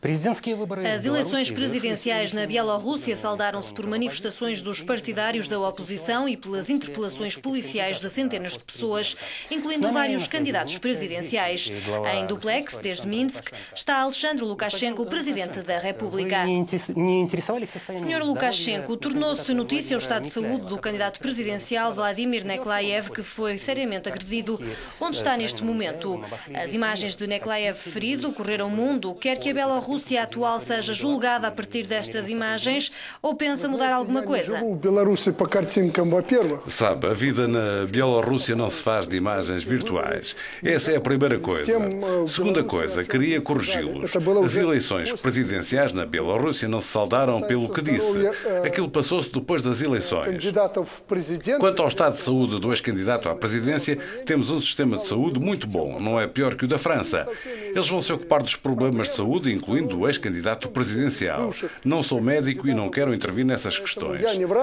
As eleições presidenciais na Bielorrússia saldaram-se por manifestações dos partidários da oposição e pelas interpelações policiais de centenas de pessoas, incluindo vários candidatos presidenciais. Em duplex, desde Minsk, está Alexandre Lukashenko, presidente da República. Senhor Lukashenko, tornou-se notícia o estado de saúde do candidato presidencial Vladimir Neklayev, que foi seriamente agredido. Onde está neste momento? As imagens de Neklayev ferido correram o mundo. Quer que a Bielorrússia Rússia atual seja julgada a partir destas imagens ou pensa mudar alguma coisa? Sabe, a vida na Bielorrússia não se faz de imagens virtuais. Essa é a primeira coisa. Segunda coisa, queria corrigi-los. As eleições presidenciais na Bielorrússia não se saldaram pelo que disse. Aquilo passou-se depois das eleições. Quanto ao estado de saúde do ex-candidato à presidência, temos um sistema de saúde muito bom, não é pior que o da França. Eles vão se ocupar dos problemas de saúde, incluindo incluindo o ex-candidato presidencial. Não sou médico e não quero intervir nessas questões.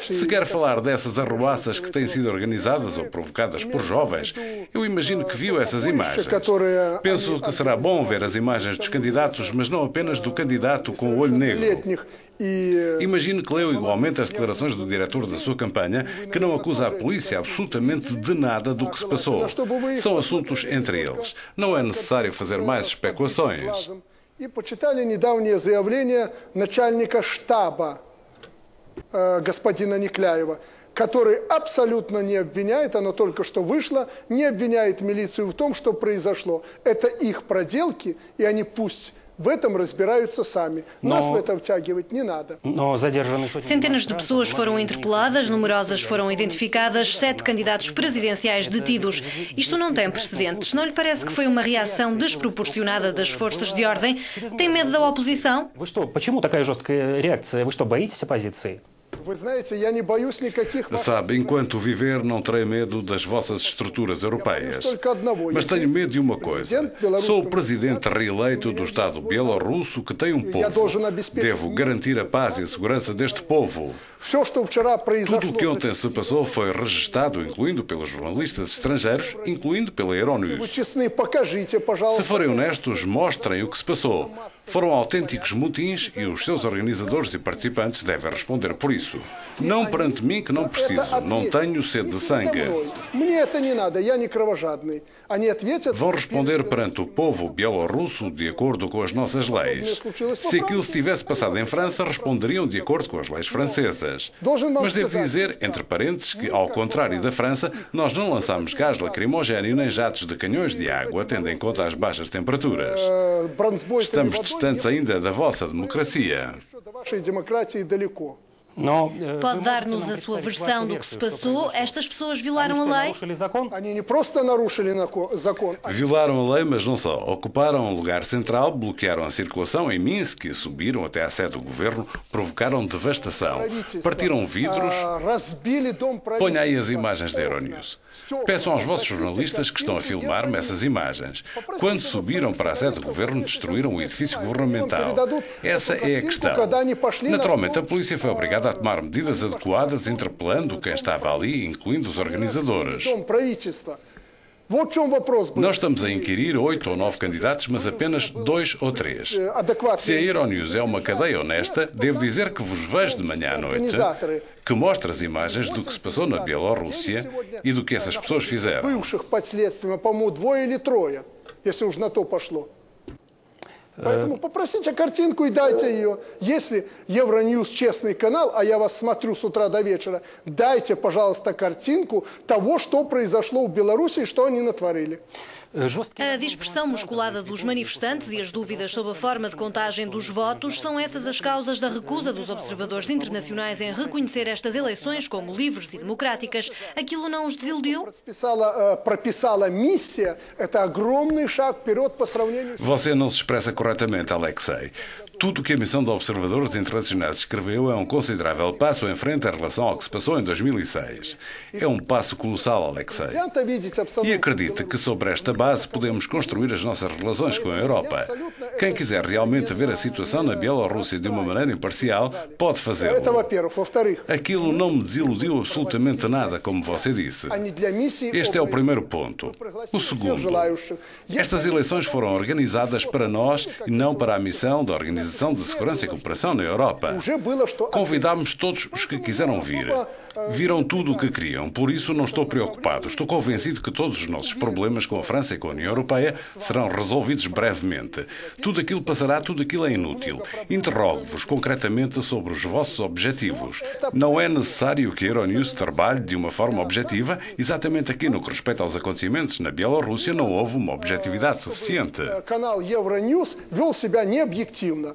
Se quer falar dessas arruaças que têm sido organizadas ou provocadas por jovens, eu imagino que viu essas imagens. Penso que será bom ver as imagens dos candidatos, mas não apenas do candidato com o olho negro. Imagino que leu igualmente as declarações do diretor da sua campanha, que não acusa a polícia absolutamente de nada do que se passou. São assuntos entre eles. Não é necessário fazer mais especulações. И почитали недавнее заявление начальника штаба э, господина Никляева, который абсолютно не обвиняет, оно только что вышло, не обвиняет милицию в том, что произошло. Это их проделки, и они пусть В этом разбираются сами. Нас в это втягивать не надо. Centenas de pessoas foram interpeladas, numerosas foram identificadas, sete candidatos presidenciais detidos. Isto não tem precedentes. Não lhe parece que foi uma reação desproporcionada das forças de ordem? Tem medo da oposição? Почему такая жесткая реакция? Вы что, боитесь оппозиции? Sabe, enquanto viver, não terei medo das vossas estruturas europeias. Mas tenho medo de uma coisa. Sou o presidente reeleito do Estado bielorrusso que tem um povo. Devo garantir a paz e a segurança deste povo. Tudo o que ontem se passou foi registado, incluindo pelos jornalistas estrangeiros, incluindo pela Euronews. Se forem honestos, mostrem o que se passou. Foram autênticos motins e os seus organizadores e participantes devem responder por isso. Não perante mim, que não preciso. Não tenho sede de sangue. Vão responder perante o povo bielorrusso de acordo com as nossas leis. Se aquilo se tivesse passado em França, responderiam de acordo com as leis francesas. Mas devo dizer, entre parênteses, que, ao contrário da França, nós não lançamos gás lacrimogéneo nem jatos de canhões de água, tendo em conta as baixas temperaturas. Estamos distantes ainda da vossa democracia. Eh, Pode dar-nos a sua versão do que se passou? Estas pessoas violaram a lei? Violaram a lei, mas não só. Ocuparam um lugar central, bloquearam a circulação em Minsk subiram até à sede do governo, provocaram devastação. Partiram vidros. Ponha aí as imagens da Euronews. Peçam aos vossos jornalistas que estão a filmar-me essas imagens. Quando subiram para a sede do governo, destruíram o edifício governamental. Essa é a questão. Naturalmente, a polícia foi obrigada a tomar medidas adequadas, interpelando quem estava ali, incluindo os organizadores. Nós estamos a inquirir oito ou nove candidatos, mas apenas dois ou três. Se a Euronews é uma cadeia honesta, devo dizer que vos vejo de manhã à noite, que mostra as imagens do que se passou na Bielorrússia e do que essas pessoas fizeram. Поэтому попросите картинку и дайте ее. Если Евроньюз честный канал, а я вас смотрю с утра до вечера, дайте, пожалуйста, картинку того, что произошло в Беларуси и что они натворили. A dispersão musculada dos manifestantes e as dúvidas sobre a forma de contagem dos votos são essas as causas da recusa dos observadores internacionais em reconhecer estas eleições como livres e democráticas. Aquilo não os desiludiu? Você não se expressa corretamente, Alexei. Tudo o que a missão de observadores internacionais escreveu é um considerável passo em frente em relação ao que se passou em 2006. É um passo colossal, Alexei. E acredita que sobre esta base podemos construir as nossas relações com a Europa. Quem quiser realmente ver a situação na Bielorrússia de uma maneira imparcial, pode fazê-lo. Aquilo não me desiludiu absolutamente nada, como você disse. Este é o primeiro ponto. O segundo, estas eleições foram organizadas para nós e não para a missão da Organização de Segurança e Cooperação na Europa. Convidámos todos os que quiseram vir. Viram tudo o que queriam, por isso não estou preocupado. Estou convencido que todos os nossos problemas com a França e com a União Europeia serão resolvidos brevemente. Tudo aquilo passará, tudo aquilo é inútil. Interrogo-vos concretamente sobre os vossos objetivos. Não é necessário que a Euronews trabalhe de uma forma objetiva, exatamente aqui no que respeita aos acontecimentos na Bielorrússia não houve uma objetividade suficiente. Канал Евроньюз вел себя необъективно.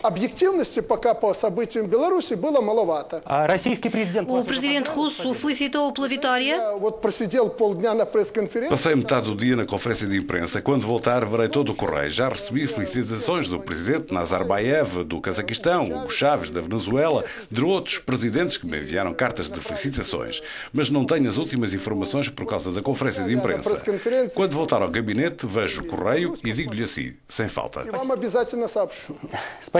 Объективности пока по событиям в Беларуси было маловато. А российский президент... O presidente russo felicitou pela vitória? Вот просидел полдня на пресс-конференции. Passei metade do dia na conferência de imprensa. Quando voltar, verei todo o correio. Já recebi felicitações do presidente Nazarbayev, do Cazaquistão, Hugo Chávez, da Venezuela, de outros presidentes que me enviaram cartas de felicitações. Mas não tenho as últimas informações por causa da conferência de imprensa. Quando voltar ao gabinete, vejo o correio e digo-lhe assim, sem falta. Вам обязательно сообщу.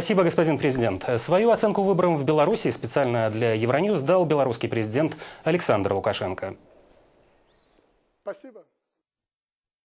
Спасибо, господин президент. Свою оценку выборам в Беларуси специально для Евроньюз дал белорусский президент Александр Лукашенко. Спасибо.